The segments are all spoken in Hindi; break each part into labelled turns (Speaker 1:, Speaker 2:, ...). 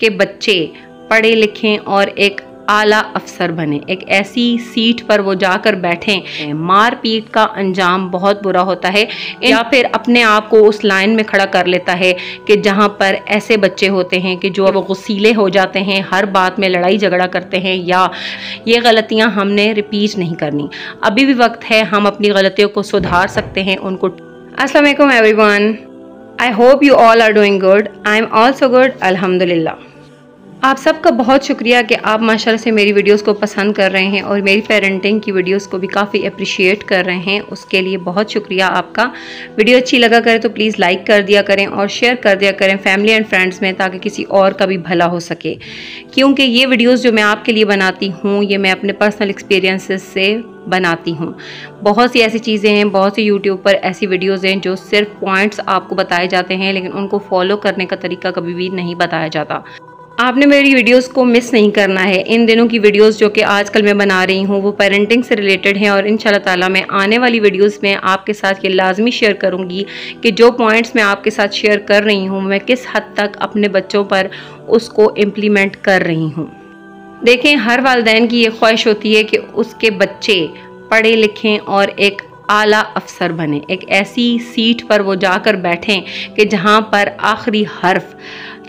Speaker 1: के बच्चे पढ़े लिखें और एक आला अफसर बने। एक ऐसी सीट पर वो जाकर बैठें। मार पीट का अंजाम बहुत बुरा होता है। या फिर अपने आप को उस लाइन में खड़ा कर लेता है कि जहाँ पर ऐसे बच्चे होते हैं कि जो वो गुस्सीले हो जाते हैं हर बात में लड़ाई झगड़ा करते हैं या ये गलतियाँ हमने रिपीट नहीं करनी। अभी भी वक्त है हम अपनी गलतियों को सुधार सकते हैं उनको Aslam everyone I hope you all are doing good I am also good अलहमदिल्ला आप सबका बहुत शुक्रिया कि आप माशाल्लाह से मेरी वीडियोस को पसंद कर रहे हैं और मेरी पेरेंटिंग की वीडियोस को भी काफ़ी अप्रिशिएट कर रहे हैं। उसके लिए बहुत शुक्रिया आपका। वीडियो अच्छी लगा करें तो प्लीज़ लाइक कर दिया करें और शेयर कर दिया करें फैमिली एंड फ्रेंड्स में ताकि किसी और का भी भला हो सके। क्योंकि ये वीडियोज़ जो मैं आपके लिए बनाती हूँ, ये मैं अपने पर्सनल एक्सपीरियंसिस से बनाती हूँ। बहुत सी ऐसी चीज़ें हैं, बहुत सी यूट्यूब पर ऐसी वीडियोज़ हैं जो सिर्फ़ पॉइंट्स आपको बताए जाते हैं, लेकिन उनको फॉलो करने का तरीका कभी भी नहीं बताया जाता। आपने मेरी वीडियोस को मिस नहीं करना है। इन दिनों की वीडियोस जो कि आजकल मैं बना रही हूँ, वो पेरेंटिंग से रिलेटेड हैं और इन ताला मैं आने वाली वीडियोस में आपके साथ ये लाजमी शेयर करूँगी कि जो पॉइंट्स मैं आपके साथ शेयर कर रही हूँ, मैं किस हद तक अपने बच्चों पर उसको इम्प्लीमेंट कर रही हूँ। देखें, हर वालदेन की ये ख्वाहिश होती है कि उसके बच्चे पढ़े लिखें और एक आला अफसर बने, एक ऐसी सीट पर वो जाकर बैठें कि जहाँ पर आखिरी हर्फ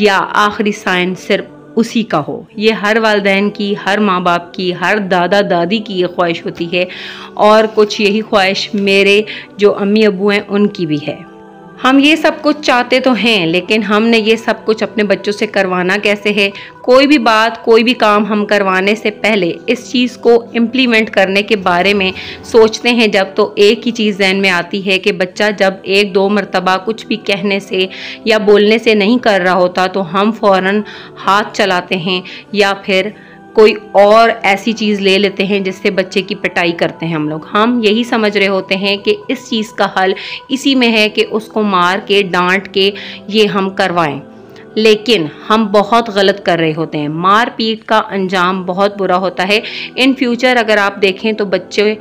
Speaker 1: या आखिरी साइन सिर्फ़ उसी का हो। ये हर वालदेन की, हर माँ बाप की, हर दादा दादी की ये ख्वाहिश होती है और कुछ यही ख्वाहिश मेरे जो अम्मी अबू हैं, उनकी भी है। हम ये सब कुछ चाहते तो हैं, लेकिन हमने ये सब कुछ अपने बच्चों से करवाना कैसे है? कोई भी बात, कोई भी काम हम करवाने से पहले इस चीज़ को इम्प्लीमेंट करने के बारे में सोचते हैं, जब तो एक ही चीज़ जहन में आती है कि बच्चा जब एक दो मरतबा कुछ भी कहने से या बोलने से नहीं कर रहा होता तो हम फ़ौर हाथ चलाते हैं या फिर कोई और ऐसी चीज़ ले लेते हैं जिससे बच्चे की पिटाई करते हैं हम लोग। हम यही समझ रहे होते हैं कि इस चीज़ का हल इसी में है कि उसको मार के, डांट के ये हम करवाएँ। लेकिन हम बहुत गलत कर रहे होते हैं। मार पीट का अंजाम बहुत बुरा होता है। इन फ्यूचर अगर आप देखें तो बच्चे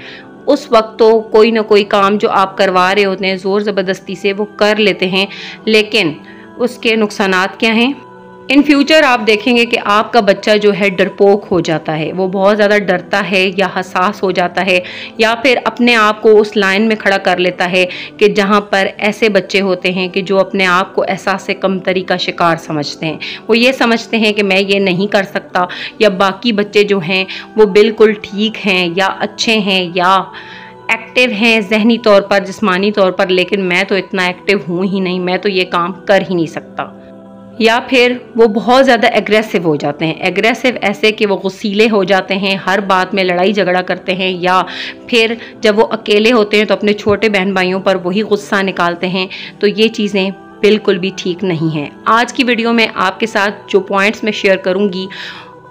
Speaker 1: उस वक्त तो कोई ना कोई काम जो आप करवा रहे होते हैं, ज़ोर ज़बरदस्ती से वो कर लेते हैं। लेकिन उसके नुकसान क्या हैं? इन फ्यूचर आप देखेंगे कि आपका बच्चा जो है डरपोक हो जाता है। वो बहुत ज़्यादा डरता है या हसास हो जाता है या फिर अपने आप को उस लाइन में खड़ा कर लेता है कि जहाँ पर ऐसे बच्चे होते हैं कि जो अपने आप को एहसास कमतरी का शिकार समझते हैं। वो ये समझते हैं कि मैं ये नहीं कर सकता या बाकी बच्चे जो हैं वो बिल्कुल ठीक हैं या अच्छे हैं या एक्टिव हैं जहनी तौर पर, जिस्मानी तौर पर, लेकिन मैं तो इतना एक्टिव हूँ ही नहीं, मैं तो ये काम कर ही नहीं सकता। या फिर वो बहुत ज़्यादा एग्रेसिव हो जाते हैं। एग्रेसिव ऐसे कि वो गुस्सीले हो जाते हैं, हर बात में लड़ाई झगड़ा करते हैं या फिर जब वो अकेले होते हैं तो अपने छोटे बहन भाइयों पर वही गुस्सा निकालते हैं तो ये चीज़ें बिल्कुल भी ठीक नहीं हैं। आज की वीडियो में आपके साथ जो पॉइंट्स मैं शेयर करूँगी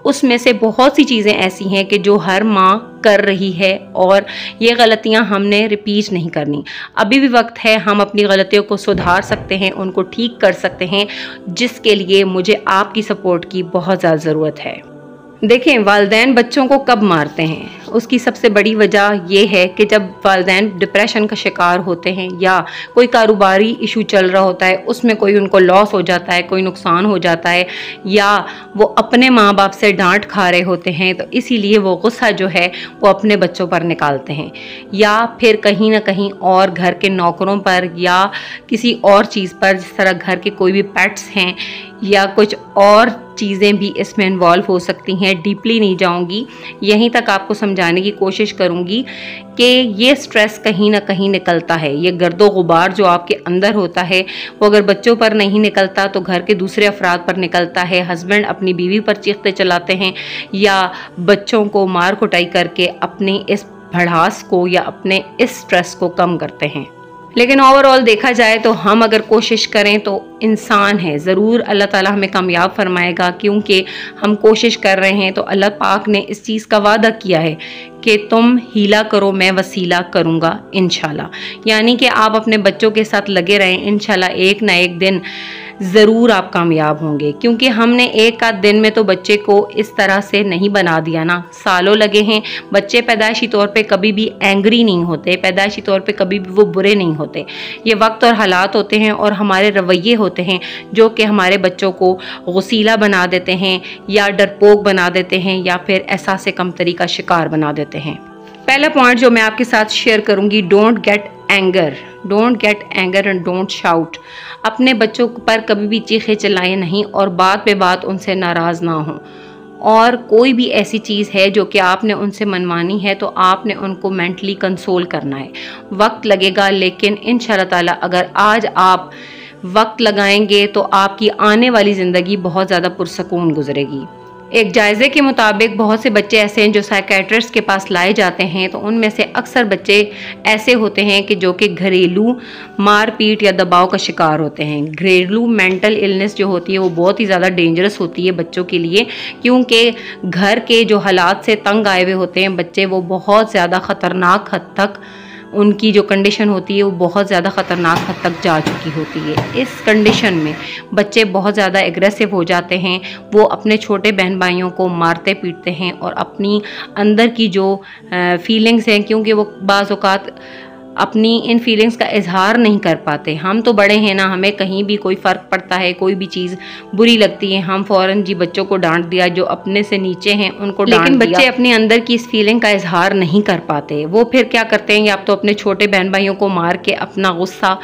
Speaker 1: उसमें से बहुत सी चीज़ें ऐसी हैं कि जो हर माँ कर रही है और ये गलतियाँ हमने रिपीट नहीं करनी। अभी भी वक्त है, हम अपनी गलतियों को सुधार सकते हैं, उनको ठीक कर सकते हैं, जिसके लिए मुझे आपकी सपोर्ट की बहुत ज़्यादा ज़रूरत है। देखें, वालदेन बच्चों को कब मारते हैं? उसकी सबसे बड़ी वजह यह है कि जब वालदेन डिप्रेशन का शिकार होते हैं या कोई कारोबारी इशू चल रहा होता है, उसमें कोई उनको लॉस हो जाता है, कोई नुकसान हो जाता है या वो अपने माँ बाप से डांट खा रहे होते हैं तो इसीलिए वो गुस्सा जो है वो अपने बच्चों पर निकालते हैं। या फिर कहीं ना कहीं और घर के नौकरों पर या किसी और चीज़ पर, जिस तरह घर के कोई भी पेट्स हैं या कुछ और चीज़ें भी इसमें इन्वॉल्व हो सकती हैं डीपली नहीं जाऊँगी। यहीं तक आपको समझाने की कोशिश करूँगी कि ये स्ट्रेस कहीं ना कहीं निकलता है। ये गर्दो गुबार जो आपके अंदर होता है, वो अगर बच्चों पर नहीं निकलता तो घर के दूसरे अफराद पर निकलता है। हस्बैंड अपनी बीवी पर चीखते चलाते हैं या बच्चों को मार कुटाई करके अपनी इस भड़ास को या अपने इस स्ट्रेस को कम करते हैं। लेकिन ओवरऑल देखा जाए तो हम अगर कोशिश करें तो इंसान है। ज़रूर अल्लाह ताला हमें कामयाब फरमाएगा, क्योंकि हम कोशिश कर रहे हैं तो अल्लाह पाक ने इस चीज़ का वादा किया है कि तुम हीला करो, मैं वसीला करूँगा इन यानी कि आप अपने बच्चों के साथ लगे रहें इन एक ना एक दिन ज़रूर आप कामयाब होंगे। क्योंकि हमने एक आध दिन में तो बच्चे को इस तरह से नहीं बना दिया ना। सालों लगे हैं। बच्चे पैदाइशी तौर पे कभी भी एंग्री नहीं होते। पैदाइशी तौर पे कभी भी वो बुरे नहीं होते। ये वक्त और हालात होते हैं और हमारे रवैये होते हैं, जो कि हमारे बच्चों को गसीला बना देते हैं या डरपोक बना देते हैं या फिर एहसास कमतरी का शिकार बना देते हैं। पहला पॉइंट जो मैं आपके साथ शेयर करूँगी don't get anger don't get anger and don't shout अपने बच्चों पर कभी भी चीखे चिल्लाएँ नहीं और बात पे बात उनसे नाराज़ ना हो। और कोई भी ऐसी चीज़ है जो कि आपने उनसे मनवानी है तो आपने उनको मेंटली कंसोल करना है। वक्त लगेगा, लेकिन इन ताला अगर आज आप वक्त लगाएँगे तो आपकी आने वाली ज़िंदगी बहुत ज़्यादा पुरसकून गुजरेगी। एक जायज़े के मुताबिक बहुत से बच्चे ऐसे हैं जो साइकेट्रिस्ट के पास लाए जाते हैं तो उनमें से अक्सर बच्चे ऐसे होते हैं कि जो कि घरेलू मारपीट या दबाव का शिकार होते हैं। घरेलू मेंटल इलनेस जो होती है, वो बहुत ही ज़्यादा डेंजरस होती है बच्चों के लिए, क्योंकि घर के जो हालात से तंग आए हुए होते हैं बच्चे, वो बहुत ज़्यादा ख़तरनाक हद तक उनकी जो कंडीशन होती है, वो बहुत ज़्यादा ख़तरनाक हद तक जा चुकी होती है। इस कंडीशन में बच्चे बहुत ज़्यादा एग्रेसिव हो जाते हैं, वो अपने छोटे बहन भाइयों को मारते पीटते हैं और अपनी अंदर की जो फीलिंग्स हैं, क्योंकि वो बाज़ात अपनी इन फीलिंग्स का इजहार नहीं कर पाते। हम तो बड़े हैं ना हमें कहीं भी कोई फ़र्क पड़ता है कोई भी चीज़ बुरी लगती है हम फ़ौरन जी बच्चों को डांट दिया जो अपने से नीचे हैं उनको लेकिन बच्चे अपने अंदर की इस फीलिंग का इजहार नहीं कर पाते। वो फिर क्या करते हैं या तो अपने छोटे बहन भाइयों को मार के अपना गुस्सा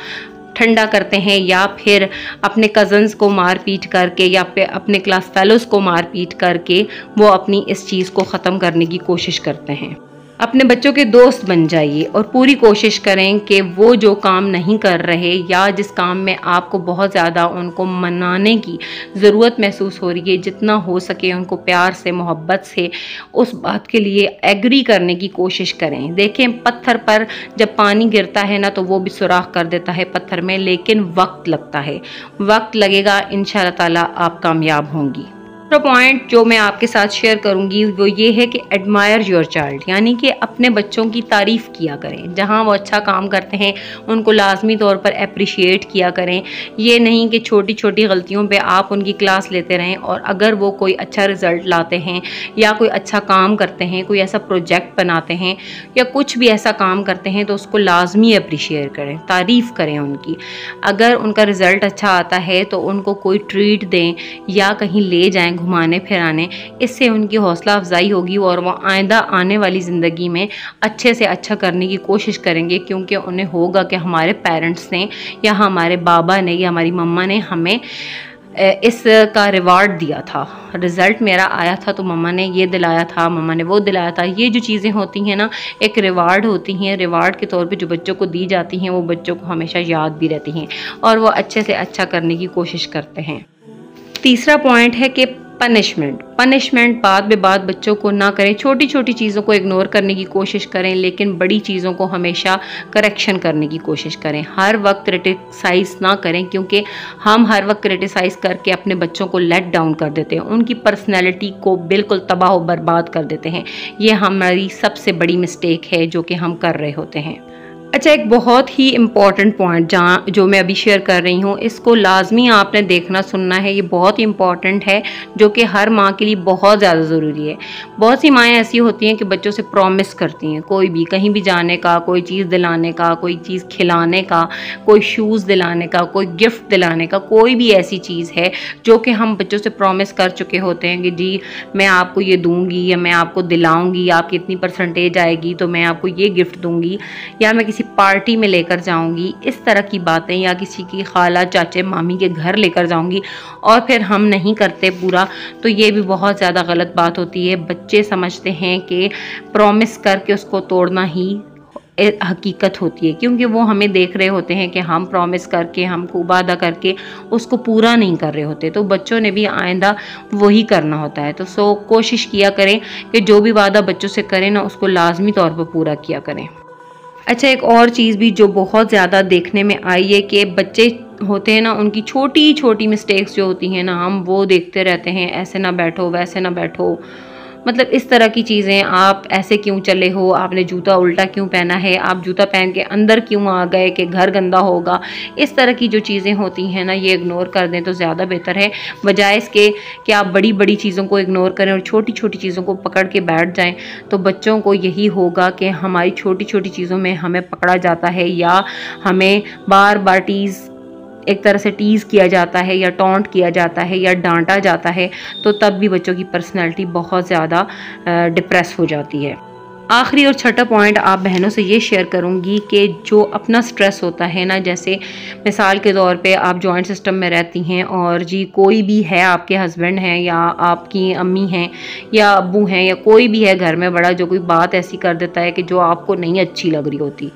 Speaker 1: ठंडा करते हैं या फिर अपने कज़न्स को मार पीट करके या फिर अपने क्लास फेलोज़ को मार पीट करके वो अपनी इस चीज़ को ख़त्म करने की कोशिश करते हैं। अपने बच्चों के दोस्त बन जाइए और पूरी कोशिश करें कि वो जो काम नहीं कर रहे या जिस काम में आपको बहुत ज़्यादा उनको मनाने की ज़रूरत महसूस हो रही है, जितना हो सके उनको प्यार से, मोहब्बत से उस बात के लिए एग्री करने की कोशिश करें। देखें, पत्थर पर जब पानी गिरता है ना तो वो भी सुराख कर देता है पत्थर में, लेकिन वक्त लगता है। वक्त लगेगा इन ताला आप कामयाब होंगी। दूसरा पॉइंट जो मैं आपके साथ शेयर करूँगी, वो ये है कि एडमायर योर चाइल्ड यानी कि अपने बच्चों की तारीफ़ किया करें। जहाँ वो अच्छा काम करते हैं, उनको लाजमी तौर पर अप्रिशिएट किया करें। ये नहीं कि छोटी छोटी गलतियों पे आप उनकी क्लास लेते रहें और अगर वो कोई अच्छा रिज़ल्ट लाते हैं, या कोई अच्छा काम करते हैं, कोई ऐसा प्रोजेक्ट बनाते हैं, या कुछ भी ऐसा काम करते हैं तो उसको लाजमी अप्रिशिएट करें, तारीफ़ करें उनकी। अगर उनका रिज़ल्ट अच्छा आता है तो उनको कोई ट्रीट दें, या कहीं ले जाएँ घुमाने फिराने, इससे उनकी हौसला अफजाई होगी और वह आइंदा आने वाली ज़िंदगी में अच्छे से अच्छा करने की कोशिश करेंगे, क्योंकि उन्हें होगा कि हमारे पेरेंट्स ने या हमारे बाबा ने या हमारी मम्मा ने हमें इसका रिवार्ड दिया था। रिज़ल्ट मेरा आया था तो मम्मा ने ये दिलाया था, मम्मा ने वो दिलाया था। ये जो चीज़ें होती हैं ना, एक रिवार्ड होती हैं। रिवार्ड के तौर पे जो बच्चों को दी जाती हैं, वो बच्चों को हमेशा याद भी रहती हैं और वो अच्छे से अच्छा करने की कोशिश करते हैं। तीसरा पॉइंट है कि पनिशमेंट पनिशमेंट बाद बे बाद बच्चों को ना करें। छोटी छोटी चीज़ों को इग्नोर करने की कोशिश करें, लेकिन बड़ी चीज़ों को हमेशा करेक्शन करने की कोशिश करें। हर वक्त क्रिटिसाइज़ ना करें, क्योंकि हम हर वक्त क्रिटिसाइज़ करके अपने बच्चों को लेट डाउन कर देते हैं। उनकी पर्सनैलिटी को बिल्कुल तबाह बर्बाद कर देते हैं। ये हमारी सबसे बड़ी मिस्टेक है जो कि हम कर रहे होते हैं। अच्छा एक बहुत ही इंपॉर्टेंट पॉइंट जहाँ, जो मैं अभी शेयर कर रही हूँ, इसको लाजमी आपने देखना, सुनना है। ये बहुत ही इंपॉर्टेंट है, जो कि हर माँ के लिए बहुत ज़्यादा ज़रूरी है। बहुत सी माएँ ऐसी होती हैं कि बच्चों से प्रॉमिस करती हैं, कोई भी, कहीं भी जाने का, कोई चीज़ दिलाने का, कोई चीज़ खिलाने का, कोई शूज़ दिलाने का, कोई गिफ्ट दिलाने का, कोई भी ऐसी चीज़ है, जो कि हम बच्चों से प्रॉमिस कर चुके होते हैं कि जी, मैं आपको ये दूँगी या मैं आपको दिलाऊँगी, आपकी इतनी परसेंटेज आएगी तो मैं आपको ये गिफ्ट दूँगी, या मैं किसी किसी पार्टी में लेकर जाऊँगी, इस तरह की बातें या किसी की खाला चाचे मामी के घर लेकर जाऊँगी और फिर हम नहीं करते पूरा तो ये भी बहुत ज़्यादा गलत बात होती है। बच्चे समझते हैं कि प्रॉमिस करके उसको तोड़ना ही हकीकत होती है, क्योंकि वो हमें देख रहे होते हैं कि हम प्रॉमिस करके हमको वादा करके उसको पूरा नहीं कर रहे होते तो बच्चों ने भी आइंदा वही करना होता है। तो सो कोशिश किया करें कि जो भी वादा बच्चों से करें, ना उसको लाजमी तौर पर पूरा किया करें। अच्छा एक और चीज़ भी जो बहुत ज़्यादा देखने में आई है कि बच्चे होते हैं ना, उनकी छोटी छोटी मिस्टेक्स जो होती हैं ना, हम वो देखते रहते हैं, ऐसे ना बैठो, वैसे ना बैठो। मतलब इस तरह की चीज़ें, आप ऐसे क्यों चले हो? आपने जूता उल्टा क्यों पहना है? आप जूता पहन के अंदर क्यों आ गए कि घर गंदा होगा? इस तरह की जो चीज़ें होती हैं ना, ये इग्नोर कर दें तो ज़्यादा बेहतर है। बजाय इसके कि आप बड़ी बड़ी चीज़ों को इग्नोर करें और छोटी छोटी चीज़ों को पकड़ के बैठ जाएँ तो बच्चों को यही होगा कि हमारी छोटी छोटी चीज़ों में हमें पकड़ा जाता है या हमें बार बार टीज़ एक तरह से टीज़ किया जाता है या टॉन्ट किया जाता है या डांटा जाता है तो तब भी बच्चों की पर्सनैलिटी बहुत ज़्यादा डिप्रेस हो जाती है। आखिरी और छठा पॉइंट आप बहनों से ये शेयर करूँगी कि जो अपना स्ट्रेस होता है ना, जैसे मिसाल के तौर पे आप जॉइंट सिस्टम में रहती हैं और जी कोई भी है, आपके हस्बैंड हैं या आपकी अम्मी हैं या अबू हैं या कोई भी है घर में बड़ा, जो कोई बात ऐसी कर देता है कि जो आपको नहीं अच्छी लग रही होती।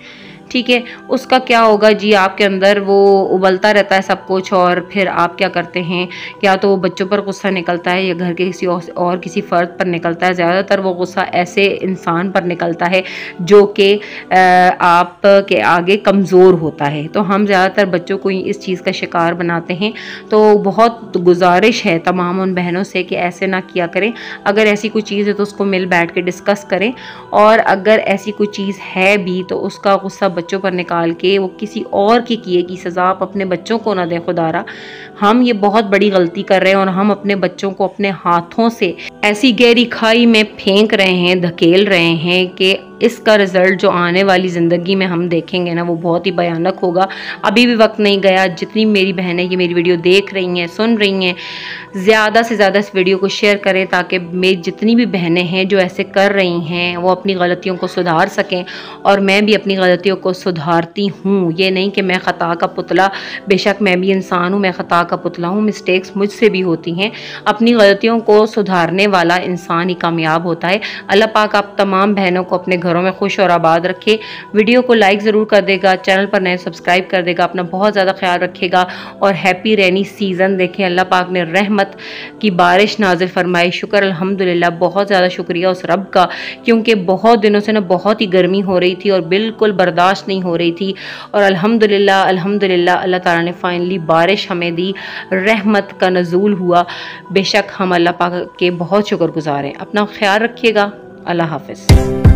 Speaker 1: ठीक है? उसका क्या होगा जी? आपके अंदर वो उबलता रहता है सब कुछ और फिर आप क्या करते हैं? या तो बच्चों पर गुस्सा निकलता है या घर के किसी और किसी फ़र्द पर निकलता है? ज़्यादातर वो गुस्सा ऐसे इंसान पर निकलता है जो कि आप के आगे कमज़ोर होता है। तो हम ज़्यादातर बच्चों को इस चीज़ का शिकार बनाते हैं। तो बहुत गुजारिश है तमाम उन बहनों से कि ऐसे ना किया करें। अगर ऐसी कोई चीज़ है तो उसको मिल बैठ के डिस्कस करें। और अगर ऐसी कोई चीज़ है भी तो उसका गुस्सा बच्चों पर निकाल के, वो किसी और के किए की सज़ा, आप अपने बच्चों को ना दें खुदारा। हम ये बहुत बड़ी गलती कर रहे हैं और हम अपने बच्चों को अपने हाथों से ऐसी गहरी खाई में फेंक रहे हैं, धकेल रहे हैं कि इसका रिज़ल्ट जो आने वाली ज़िंदगी में हम देखेंगे ना, वो बहुत ही भयानक होगा। अभी भी वक्त नहीं गया, जितनी मेरी बहनें ये मेरी वीडियो देख रही हैं, सुन रही हैं। ज़्यादा से ज़्यादा इस वीडियो को शेयर करें ताकि मेरी जितनी भी बहनें हैं जो ऐसे कर रही हैं, वो अपनी गलतियों को सुधार सकें। और मैं भी अपनी गलतियों को सुधारती हूँ। ये नहीं कि मैं ख़ता का पुतला, बेशक मैं भी इंसान हूँ, मैं ख़ता का पुतला हूँ मिस्टेक्स मुझसे भी होती हैं। अपनी गलतियों को सुधारने वाला इंसान ही कामयाब होता है। अल्लाह पाक आप तमाम बहनों को अपने घरों में खुश और आबाद रखे। वीडियो को लाइक ज़रूर कर देगा चैनल पर नए सब्सक्राइब कर देगा, अपना बहुत ज़्यादा ख्याल रखेगा और हैप्पी रैनी सीज़न देखें। अल्लाह पाक ने रहमत की बारिश नाजिल फरमाई। शुक्र, अल्हम्दुलिल्लाह, बहुत ज़्यादा शुक्रिया उस रब का, क्योंकि बहुत दिनों से ना बहुत ही गर्मी हो रही थी और बिल्कुल बर्दाश्त नहीं हो रही थी। और अल्हम्दुलिल्लाह अल्हम्दुलिल्लाह, अल्लाह ताला ने फाइनली बारिश हमें दी। रहमत का नजूल हुआ। बेशक हम अल्लाह पाक के बहुत शुक्रगुजार हैं। अपना ख्याल रखिएगा। अल्लाह हाफिज़।